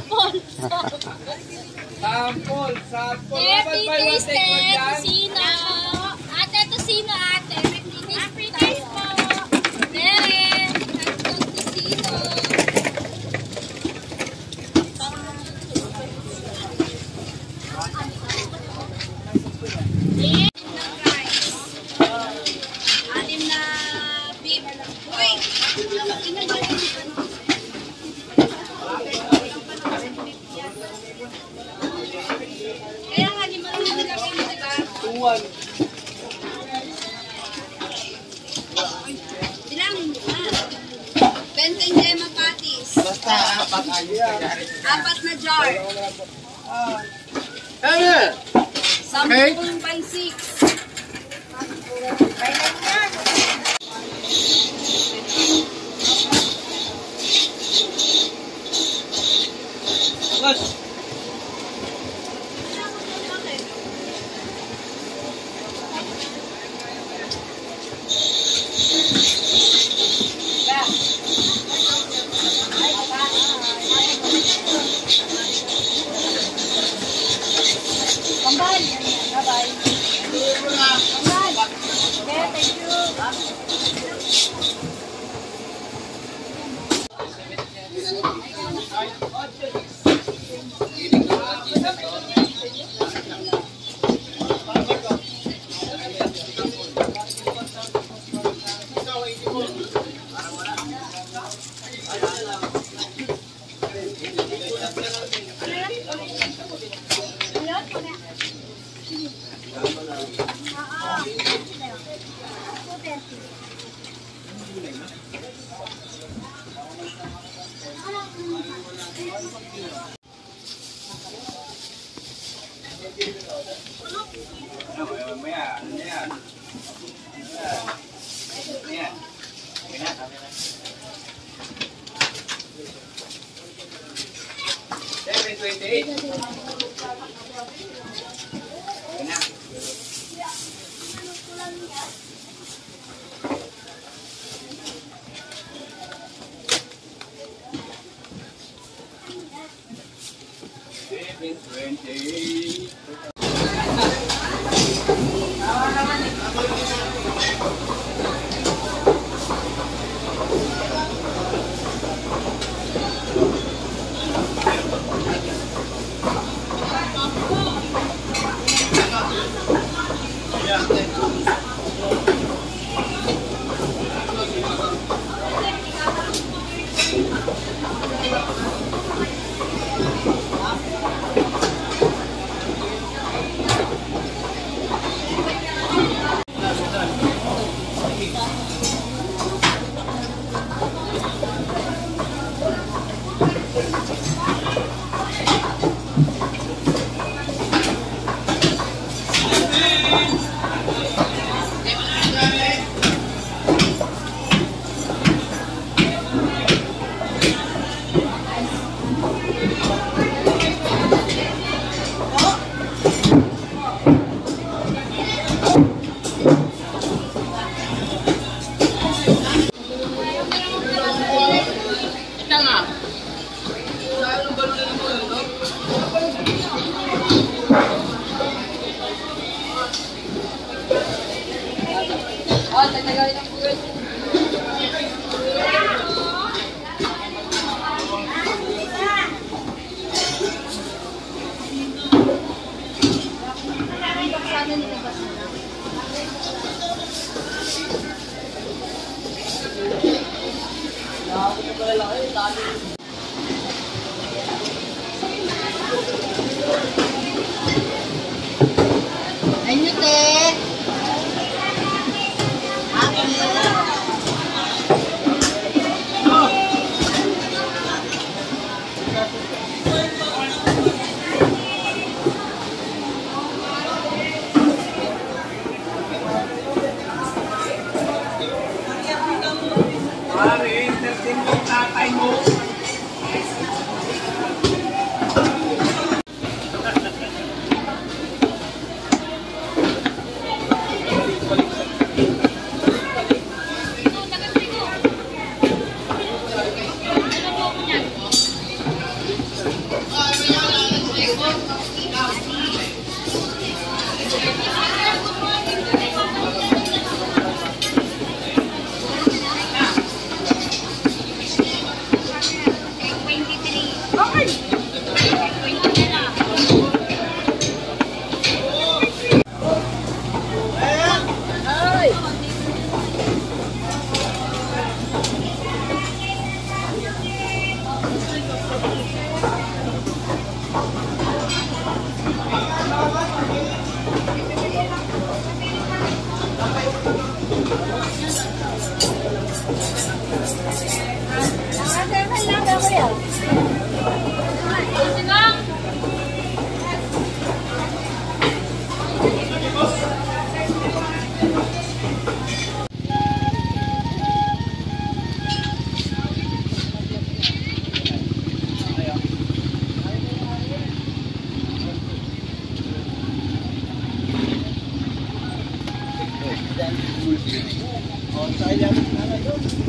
Sample, sample. Sample, sample. Happy Christmas, Sina. Apat na jar. Eh, eh. Uh, Seven. Sampung by six. Kailan yan? 28. Hey! Hayır.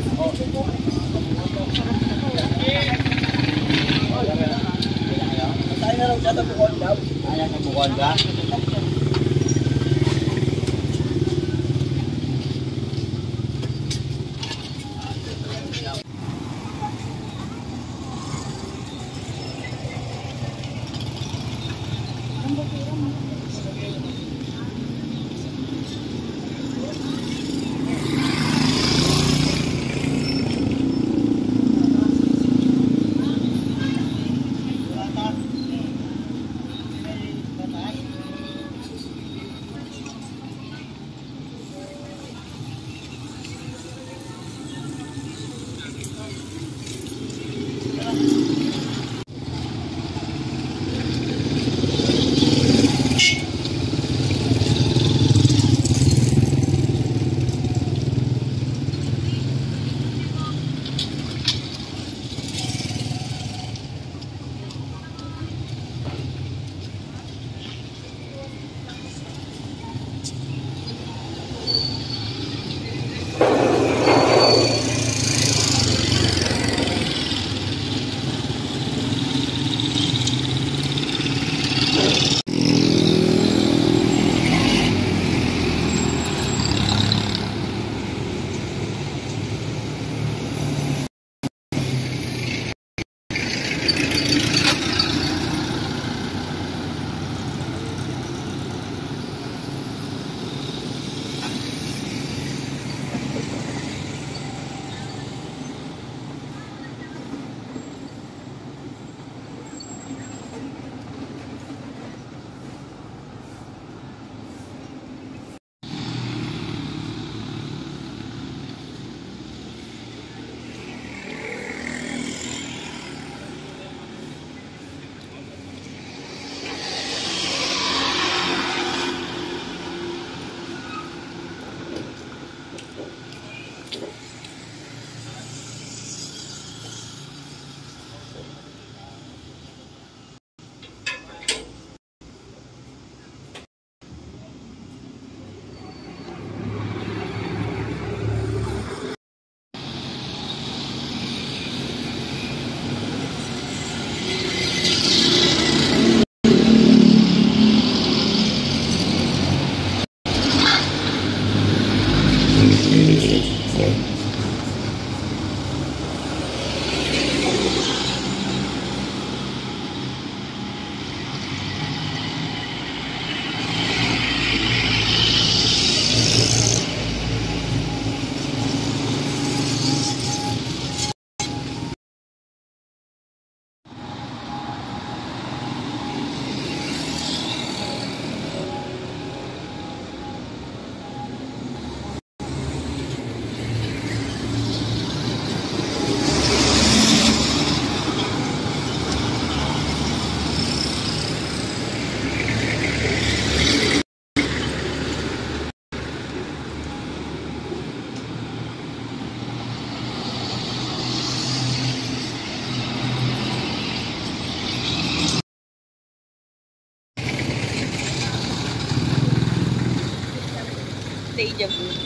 也不